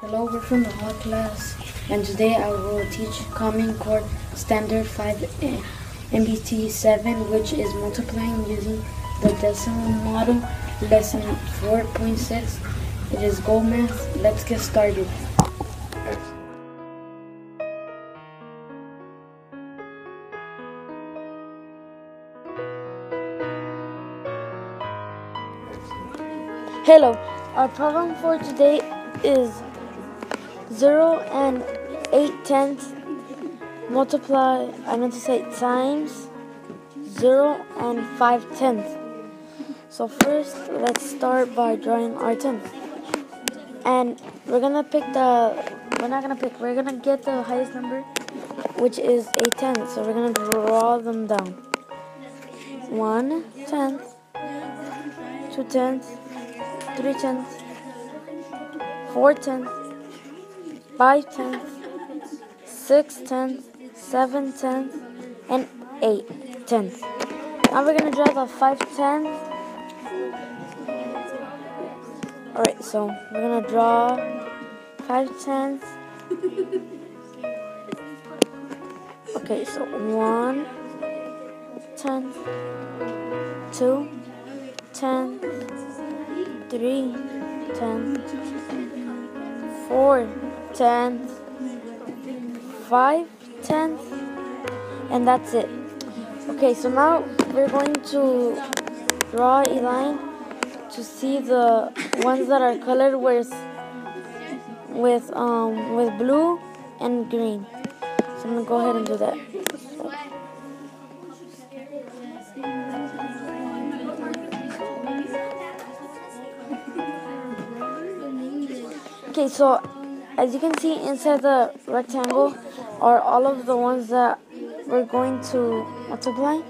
Hello, we're from the hall class, and today I will teach Common Core Standard 5 eh, NBT 7, which is multiplying using the decimal model, lesson 4.6. It is Go Math. Let's get started. Hello, our problem for today is 0 and 8 tenths multiply, I meant to say times 0 and 5 tenths. So first, let's start by drawing our tenth. And we're gonna pick the, we're not gonna pick, we're gonna get the highest number, which is 8 tenths. So we're gonna draw them down. 1 tenth, 2 tenths, 3 tenths, 4 tenths, 5 tenths, 6 tenths, 7 tenths, and 8 tenths. Now we're going to draw the 5 tenths. Alright, so we're going to draw 5 tenths. Okay, so 1 tenth, 2 tenths, 3 tenths, 4 tenths, 5 tenths, and that's it. Okay, so now we're going to draw a line to see the ones that are colored with with um with blue and green. So I'm gonna go ahead and do that. Okay, so as you can see inside the rectangle are all of the ones that we're going to multiply.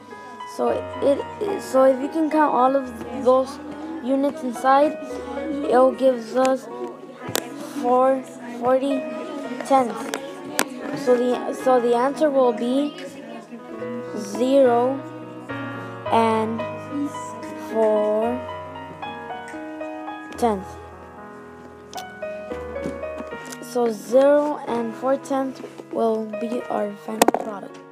So it so if you can count all of those units inside, it will gives us 440 tenths. So the so the answer will be zero and four tenths. So 0 and 4 tenths will be our final product.